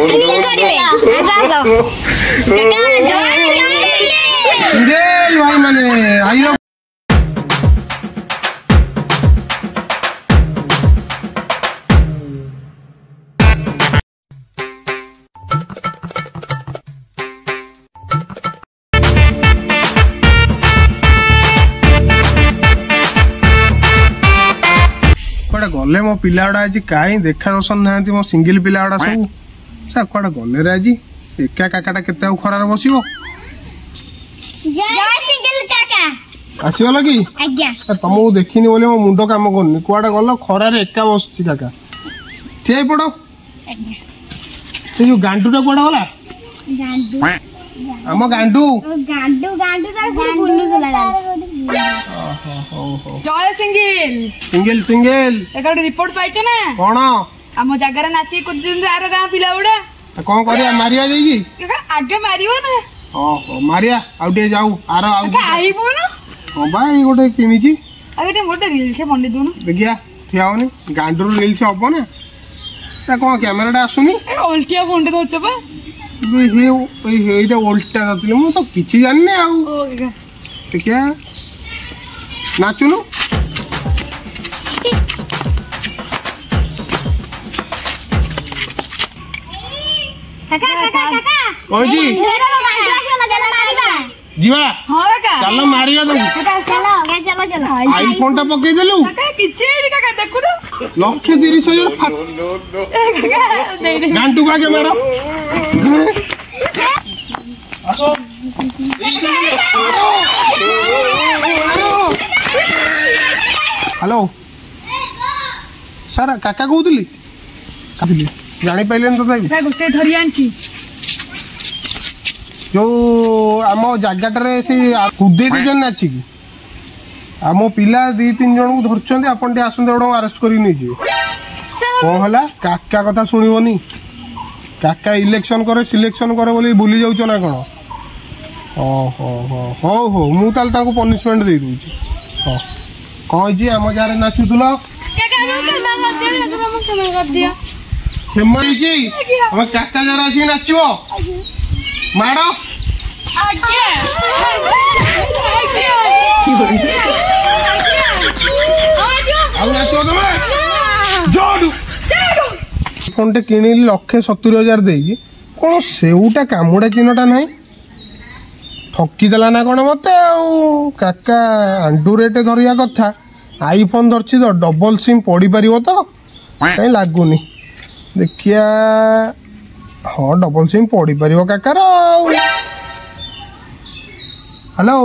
जय भाई मने आई लोग କୁଆଡ଼େ ଗଲେ ମୋ ପିଲାଗୁଡ଼ା ଆଜି କାହିଁ ଦେଖା ଦର୍ଶନ ନାହାନ୍ତି ମୋ ସିଙ୍ଗିଲ୍ ପିଲାଗୁଡ଼ା ସବୁ ସେ କୁଆଡ଼େ ଗଲେ ରେ ଆଜି ଏକା କାକାଟା କେତେ ଆଉ ଖରାରେ ବସିବ ଆସିଗଲ କି ତମକୁ ଦେଖିନି ବୋଲି ମୋ ମୁଣ୍ଡ କାମ କରୁନି କୁଆଡ଼େ ଗଲ ଖରାରେ ଏକା ବସୁଛି କାକା ଠିଆ ହେଇ ପଡ଼ ସେ ଯୋଉ ଗାଣ୍ଡୁଟା କୁଆଡ଼େ ଗଲା ଆମ ଗାଣ୍ଡୁ Jay single single single report ପାଇଛ ନା କ'ଣ ଆମ ଜାଗାରେ ନାଚିକି କୁଦୁଛନ୍ତି ଆର ଗାଁ ପିଲା ଗୁଡା କଣ କରିବା ମାରିବା ଯାଇକି ଆଗେ ମାରିବ ନା ଓହୋ ମାରିବା ଆଉ ଟିକେ ଯାଉ ଆର ଆଉ ଖାଇବୁ ନା ହଁ ବା ଏଇ ଗୋଟେ କିଣିଛି ଆଗେ ଟିକେ ଗୋଟେ ରିଲ୍ସ ବନେଇ ଦଉନୁ ଦେଖିଆ ଠିଆ ହଉନି ଗାଣ୍ଡରୁ ରିଲ୍ସ ହବ ନା ତା କଣ କ୍ୟାମେରାଟା ଆସୁନି ଓଲଟିଆ ଫୋନ୍ଟେ ଧରୁଛ ବା ଏଇଟା ଓଲଟା ଧରିଥିଲି ମୁଁ ତ କିଛି ଜାଣିନି ଆଉ ଦେଖିଆ ନାଚୁନୁ କହୁଛି ଯିବା ଚାଲ ମାରିବା ତାକୁ ଆଇ ଫୋନ ଟା ପକେଇ ଦେଲୁ ଲକ୍ଷେ ତିରିଶ ହଜାର ଘାଣ୍ଟୁ କାକେ ମାର ହ୍ୟାଲୋ ସାର କାକା କହୁଥିଲି କାଟିଲି ଜାଣିପାରିଲେନି ତ ଗୋଟେ ଧରି ଆଣିଛି ଯେଉଁ ଆମ ଜାଗାଟାରେ ସେଇ କୁଦେଇ ଦେଇଛନ୍ତି ନାଚିକି ଆମ ପିଲା ଦୁଇ ତିନି ଜଣଙ୍କୁ ଧରିଛନ୍ତି ଆପଣ ଟିକେ ଆସନ୍ତୁ ଗୋଟେ ଆରେଷ୍ଟ କରିକି ନେଇଯିବେ କ'ଣ ହେଲା କାକା କଥା ଶୁଣିବନି କାକା ଇଲେକ୍ସନ୍ କରେ ସିଲେକ୍ସନ୍ କରେ ବୋଲି ଭୁଲି ଯାଉଛ ନା କ'ଣ ଓହୋ ହୋ ହଉ ହଉ ମୁଁ ତାହେଲେ ତାଙ୍କୁ ପନିସମେଣ୍ଟ ଦେଇଦେଉଛି ହଁ କ'ଣ ହେଇଛି ଆମ ଗାଁରେ ନାଚୁଥିଲ କ୍ଷମା ହେଇଛି ଆମ କାକା ଯାରେ ଆସିକି ନାଚିବ মারো ଫୋନ୍ଟେ କିଣିଲି ଲକ୍ଷେ ସତୁରି ହଜାର ଦେଇକି କ'ଣ ସେଉଟା କାମୁଡ଼ା ଚିହ୍ନଟା ନାହିଁ ଠକିଦେଲା ନା କ'ଣ ମୋତେ ଆଉ କାକା ଆଣ୍ଡୁରେଟ୍ ଧରିବା କଥା ଆଇଫୋନ୍ ଧରିଛି ତ ଡବଲ୍ ସିମ୍ ପଡ଼ିପାରିବ ତ କାଇଁ ଲାଗୁନି ଦେଖିଆ ହଁ ଡବଲ ସିମ୍ ପଡ଼ିପାରିବ କାକାର ଆଉ ହ୍ୟାଲୋ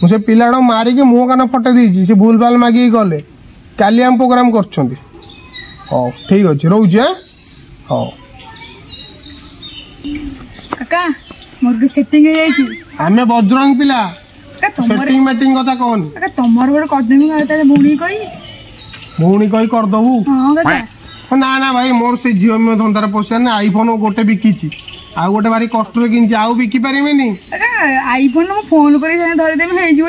ମୁଁ ସେ ପିଲାଟା ମାରିକି ମୁହଁ କାନ ଫଟେଇ ଦେଇଛି ସେ ଭୁଲ ଭାଲ ମାଗିକି ଗଲେ କାଲି ଆମ ପ୍ରୋଗ୍ରାମ୍ କରୁଛନ୍ତି ହଉ ଠିକ୍ ଅଛି ରହୁଛି ଆଁ ହଉ କାକା ମୋର ବି ସେଟିଂ ହେଇଯାଇଛି ଆମେ ବଜରଙ୍ଗ ପିଲା ସେଟିଂ ମେଟିଂ କଥା କହନି ତମର ଗୋଟେ କରିଦେବି ଭଉଣୀ କହି ଭଉଣୀ କହି କରିଦେବୁ ହଁ କାକା ନା ନା ଭାଇ ମୋର ସେ ଝିଅ ମିଅ ଧନ୍ଦାରେ ପଶିବାର ନା ଆଇଫୋନ୍ ଗୋଟେ ବିକିଛି ଆଉ ଗୋଟେ ଭାରି କଷ୍ଟରେ କିଣିଛି ଆଉ ବିକି ପାରିବିନି ଆଇଫୋନ୍ ମୁଁ ଫୋନ୍ କରିକି ଧରିଦେବି ହେଇଯିବ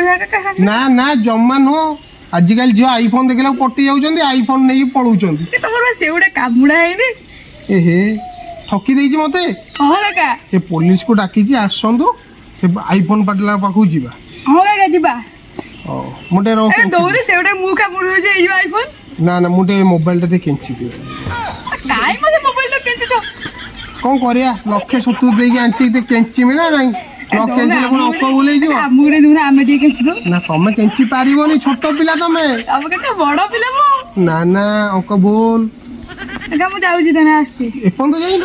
ନା ନା ଜମା ନୁହଁ ଆଜିକାଲି ଝିଅ ଆଇଫୋନ୍ ଦେଖିଲା ପଟି ଯାଉଛନ୍ତି ଆଇଫୋନ୍ ନେଇକି ପଳଉଛନ୍ତି ତମର ସେ ଗୋଟେ କାମୁଡ଼ା ହେଇନି ଏହେ ଠକି ଦେଇଛି ମତେ ସେ ପୋଲିସକୁ ଡାକିଛି ଆସନ୍ତୁ ସେ ଆଇଫୋନ୍ ପାଟିଲା ପାଖକୁ ଯିବା ହଁ ଯିବା ହଉ ମୁଁ ଟିକେ ରହୁଛି ଦୌଡ଼ି ସେଗୁଡ଼ା ମୁଁ କାମୁଡ଼ି ଦଉଛି ହେଇଯିବ ଆଇଫୋନ୍ ନା ନା ମୁଁ ଟିକେ ମୋବାଇଲଟା ଟିକେ କେଞ୍ଚିବି କାଇଁ ମୋତେ ମୋବାଇଲଟା କେଞ୍ଚିଛ କ'ଣ କରିବା ଲକ୍ଷେ ସତୁରି ଦେଇକି ଆଣିଛି ଟିକେ କେଞ୍ଚିବି ନା ନାଇଁ ନ କେଞ୍ଚିଲେ ପୁଣି ଅଙ୍କ ବୁଲେଇଯିବ ଆମକୁ ଟିକେ ଦଉନା ଆମେ ଟିକେ କେଞ୍ଚି ଦଉ ନା ତମେ କେଞ୍ଚି ପାରିବନି ଛୋଟ ପିଲା ତମେ ଆମେ କେତେ ବଡ଼ ପିଲା ମୁଁ ନା ନା ଅଙ୍କ ଭୁଲ ଆଜ୍ଞା ମୁଁ ଯାଉଛି ତମେ ଆସୁଛି ଏପର୍ଯ୍ୟନ୍ତ ଯାଇନ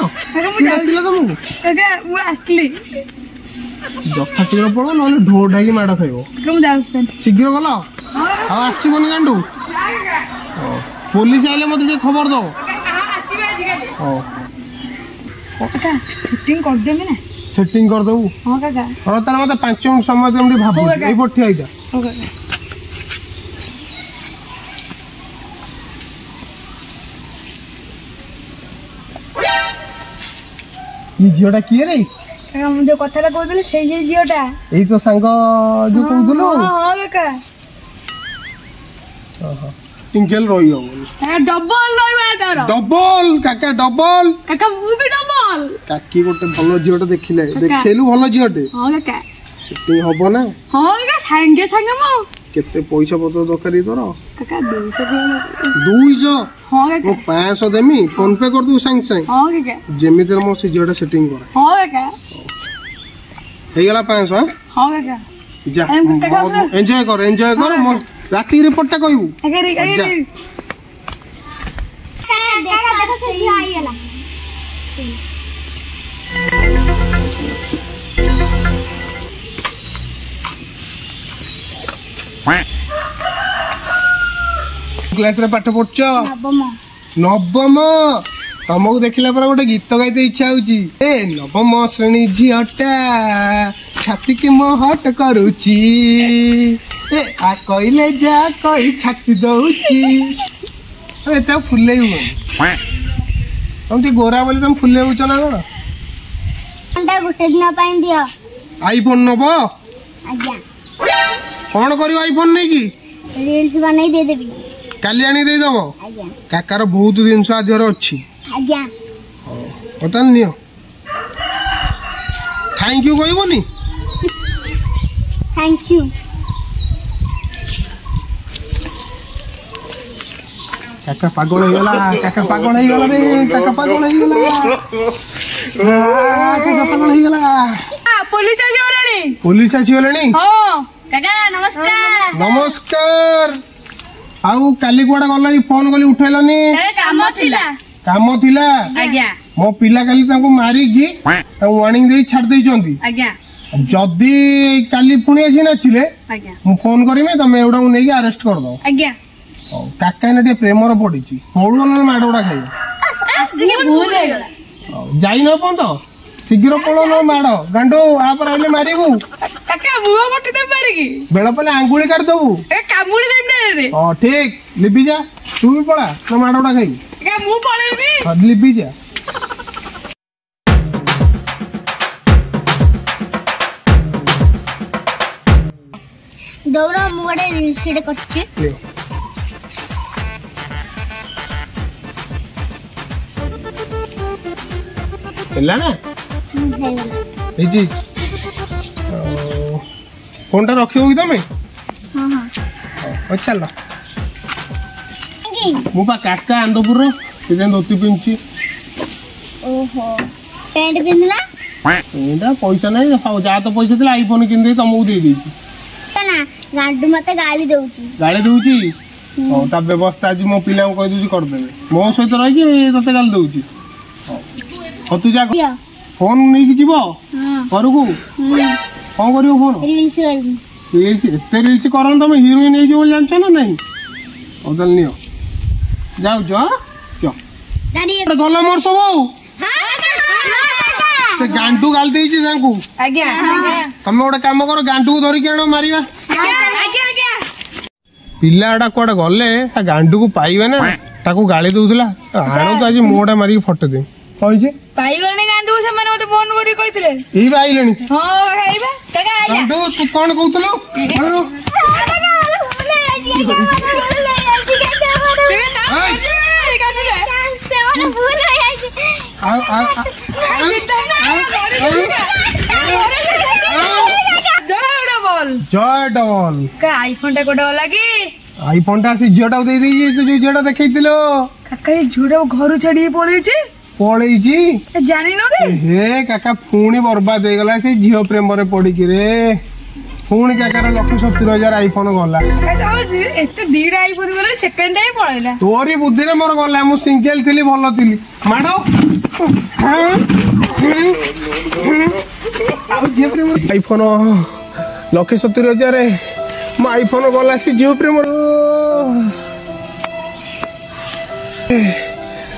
କିଏ ଡାକିଲା ତମକୁ ଆଜ୍ଞା ମୁଁ ଆସିଲି ଯଥା ଶୀଘ୍ର ପଳା ନହେଲେ ଢୋ ଢାକି ମାଡ଼ ଖାଇବ ମୁଁ ଯାଉଛି ଶୀଘ୍ର ଗଲ ଆଉ ଆସିବନି ଗାଣ୍ଡୁ পুলিশ আইলে ମୋତେ ଟିକେ ଖବର ଦେବ ହଉ কাকা সেটিং না সেটিং করদেবু হ্যাঁ কাকা হ্যাঁ তাহলে মতে 5 মিনিট সময় দেম রে এই পড় ঠিক আইতা জিওটা কি রে কাকা মু যে কথাটা কইছিলে সেই সেই জিওটা এই তো সাঙ্গ যে হ্যাঁ হ্যাঁ কাকা টিঙ্কেল রইব ডবল রইবা তার ডবল কাকা ডবল কাকা ମୁଁ ଡବଲ কাকি ଗୋଟେ ଭଲ ଝିଅଟେ ଦେଖିଲେ ଦେଖେଇଲୁ ଭଲ ଝିଅଟେ ସେଠି କାକା ହବ ନା ହଁ ସାଙ୍ଗେ ସାଙ୍ଗେ କେତେ ପଇସା ପତ୍ର ଦରକାର ତୋର ଦୁଇଶହ ହଁ ମୁଁ ପାଞ୍ଚଶହ ଦେମି ଫୋନ ପେ କରିଦେବୁ ସାଙ୍ଗେ ସାଙ୍ଗେ ହଁ କାକା ଯେମିତି ମୋ ସେ ଝିଅଟା ସେଟିଂ କର ହେଇଗଲା ପାଞ୍ଚଶହ ହଁ କାକା ଏଞ୍ଜୟ କର কর এনজয় কর ରାତି ରିପୋର୍ଟଟା କହିବୁ କ୍ଲାସରେ ପାଠ ପଢୁଛ ନବମ ତମକୁ ଦେଖିଲା ପରେ ଗୋଟେ ଗୀତ ଗାଇତେ ଇଚ୍ଛା ହଉଛି ଏ ନବମ ଶ୍ରେଣୀ ଝିଅଟା ଛାତିକି ମୋ ହଟ କରୁଛି তে ଆ କହିଲେ ଯା କହି ଛାଟି ଦଉଛି ଏତେ ଆଉ ଫୁଲେଇବୁ ତମେ ଟିକେ ଗୋରା ବୋଲି ତମେ ଫୁଲେଇବୁଛ ନା କ'ଣ ଗୋଟେ ଦିନ ପାଇଁ ଦିଅ ଆଇଫୋନ୍ ନବ କ'ଣ କରିବ ଆଇଫୋନ୍ ନେଇକି ରିଲ୍ସ ବନେଇ ଦେଇଦେବି କାଲି ଆଣିକି ଦେଇଦେବ କାକାର ବହୁତ ଜିନିଷ ଆଜି ଅଛି ଆଜ୍ଞା ହଉ ତାହେଲେ ନିଅ ଥ୍ୟାଙ୍କ ୟୁ କହିବନି ଥ୍ୟାଙ୍କ ୟୁ কাকা পাগল হয়ে গেল কাকা পাগল হয়ে গেল রে কাকা পাগল হয়ে গেল কাকা পাগল হয়ে গেল পুলিশ আসিগলানি পুলিশ আসিগলানি হ্যাঁ কাকা নমস্কার নমস্কার ଆଉ କାଲି କୁଆଡେ ଗଲାଣି ଫୋନ କଲି ଉଠେଇଲନି କାମ ଥିଲା କାମ ଥିଲା ଆଜ୍ଞା ମୋ ପିଲା କାଲି ତାଙ୍କୁ ମାରିକି ତାଙ୍କୁ ୱାର୍ଣ୍ଣିଂ ଦେଇ ଛାଡି ଦେଇଛନ୍ତି ଆଜ୍ଞା ଯଦି କାଲି ପୁଣି ଆସି ନାଚିଲେ ମୁଁ ଫୋନ କରିବି ତମେ ଏଗୁଡାକୁ ନେଇକି ଆରେଷ୍ଟ କରିଦବ ଆଜ୍ଞା ହଉ କାକା ଏଇନା ଟିକେ ପ୍ରେମର ପଡିଛି ମଳୁ ନହେଲେ ମାଡ଼ ଗୁଡା ଖାଇବ ହଉ ଯାଇନ ପର୍ଯ୍ୟନ୍ତ ଶୀଘ୍ର ପଳ ନ ମାଡ଼ ଗାଣ୍ଡୁ ଆପରେ ଆଇଲେ ମାରିବୁ କାକା ମୁହଁ ପଟି ଦେବି ମାରିକି ବେଳ ପଲେ ଆଙ୍ଗୁଳି କାଟି ଦବୁ ଏ କାମୁଡି ଦେବି ଡେରେ ହଁ ଠିକ ଲିଭି ଯା ତୁ ବି ପଳା ତ ମାଡ଼ ଗୁଡା ଖାଇବୁ ମୁଁ ପଳେଇବି ଲିଭି ଯା ଦୌଡ଼ ମୁଁ ଗୋଟେ ଜିନିଷଟେ କରିଛି ହେଲାନା ହେଇଛି ଫୋନ୍ଟା ରଖିବ କି ତମେ ହଉ ଚାଲ ମୁଁ ପା କାକା ଆନ୍ଦପୁରର ସେଥିପାଇଁ ଧୋତି ପିନ୍ଧୁଛି ଏଇଟା ପଇସା ନାହିଁ ଯାହା ତ ପଇସା ଥିଲା ଆଇଫୋନ କିଣିଦେଇ ତମକୁ ଦେଇଦେଇଛି ଗାଣ୍ଡୁ ମତେ ଗାଳି ଦଉଛି ଗାଳି ଦଉଛି ହଉ ତା ବ୍ୟବସ୍ଥା ଆଜି ମୋ ପିଲାଙ୍କୁ କହିଦେଉଛି କରିଦେବେ ମୋ ସହିତ ରହିକି ତତେ ଗାଳି ଦଉଛି छतुजा फोन नहीं घर को कौन कर रिल्स एते रिल्स कर तुम हिरोइन हो जान ना नहीं नि गल मोर सब से गांडू गाल तुम गोटे कम कर गांडू को धरिक आ मार पाटा कुआ गले गांडू को पाइबे ना गाड़ी दूसरा आज मुँह मारिक फटो दे କହିଛି ପାଇଗଲେଣି ଗାଣ୍ଡୁ ସେମାନେ ମତେ ଫୋନ କରି କହିଥିଲେ ଏଇ ବା ଆଇଲେଣି ହଁ ହେଇ ବା ଗାଣ୍ଡୁ ତୁ କଣ କହୁଥିଲୁ জয় ডবল আইফোনটা কোটা বলা কি আইফোনটা আসি ঝিওটাও দিয়ে দিয়েছি তুই ঝিওটা দেখাইছিল কাকা এই ঝিওটা ঘরু ছাড়িয়ে পড়েছে পড়েইছি জানিনু রে হে কাকা পুনি বরবাদ হয়ে গলা সেই ঝিও প্রেমরে পড়িকি রে পুনি কাকার লক্ষ সত্তর হাজার আইফোন গলা এত দিটা আইফোন গলে সেকেন্ড টাই পড়াইলা তোরি বুদ্ধিরে মোর গলা মু সিঙ্গেল থিলি ভালো থিলি মাডো ଆଉ ଝିଅ ପ୍ରେମ ଆଇଫୋନ ଲକ୍ଷେ ସତୁରି ହଜାର ମୋ ଆଇଫୋନ ଗଲା ସେ ଝିଅ ପ୍ରେମର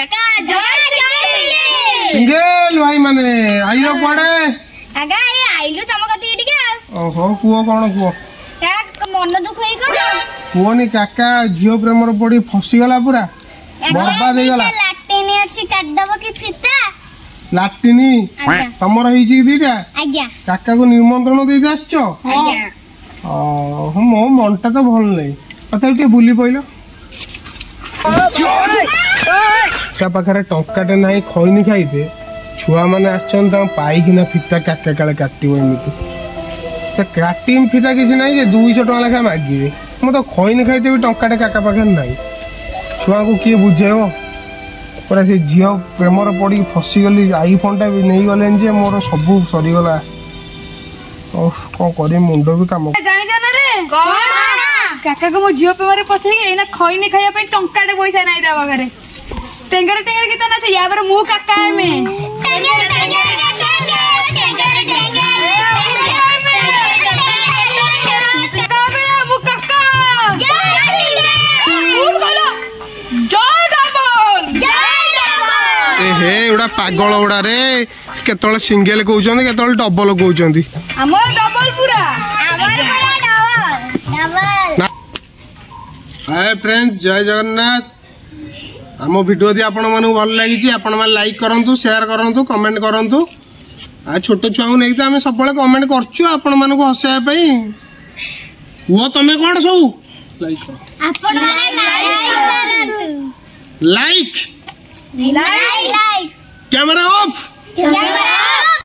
কাকা জোরে জোরে সিঙ্গেল ভাই মানে আইলো কোড়ে আগা এই আইলো তম কতি টিকে ওহো কুও কোন কুও কাক মন দুঃখ হই কোন কুওনি কাকা ঝিও প্রেমর পড়ি ফসি গলা পুরা বরবাদ হই গলা লাটিনি আছে কাট দব কি ফিতা লাটিনি তমর হইছি দিটা আজ্ঞা কাকা কো নিমন্ত্রণ দেই আসছো আজ্ঞা ওহো মো মনটা তো ভাল নাই কথা টিকে বুলি পইলো জয় କାକା ପାଖରେ ଟଙ୍କାଟେ ନାହିଁ ଖଇନି ଖାଇତେ ଛୁଆମାନେ ଆସିଛନ୍ତି ତାଙ୍କ ପାଇକିନା ଫିତା କାକା କାଳେ କାଟିବ ଏମିତି ସେ କାଟିମ ଫିତା କିଛି ନାହିଁ ଯେ ଦୁଇଶହ ଟଙ୍କା ଲେଖା ମାଗିବେ ମୁଁ ତ ଖଇନି ଖାଇତେ ବି ଟଙ୍କାଟେ କାକା ପାଖରେ ନାହିଁ ଛୁଆଙ୍କୁ କିଏ ବୁଝେଇବ ପୁରା ସେ ଝିଅ ପ୍ରେମରେ ପଡ଼ିକି ଫସିଗଲି ଆଇଫୋନ୍ଟା ବି ନେଇଗଲେଣି ଯେ ମୋର ସବୁ ସରିଗଲା କ'ଣ କରିବି ମୁଣ୍ଡ ବି କାମ କାକାକୁ ମୋ ଝିଅ ପ୍ରେମରେ ପଶେଇକି ଏଇନା ଖଇନି ଖାଇବା ପାଇଁ ଟଙ୍କାଟେ ପଇସା ନାହିଁ ତା ପାଖରେ टेंगर टेंगर के तना छै यावर मुंह कक्का है में पागल उडा रे केतळ सिंगल कोउचोन केतळ डबल कोउचोन हमर डबल पूरा हमर पूरा डबल डबल ए फ्रेंड्स जय जगन्नाथ ଆମ ଭିଡ଼ିଓ ଯଦି ଆପଣମାନଙ୍କୁ ଭଲ ଲାଗିଛି ଆପଣମାନେ ଲାଇକ୍ କରନ୍ତୁ ସେୟାର କରନ୍ତୁ କମେଣ୍ଟ କରନ୍ତୁ ଆଉ ଛୋଟ ଛୁଆଙ୍କୁ ନେଇକି ତ ଆମେ ସବୁବେଳେ କମେଣ୍ଟ କରୁଛୁ ଆପଣମାନଙ୍କୁ ହସାଇବା ପାଇଁ କୁହ ତମେ କ'ଣ ସବୁ ଲାଇକ୍ କ୍ୟାମେରା ଅଫ୍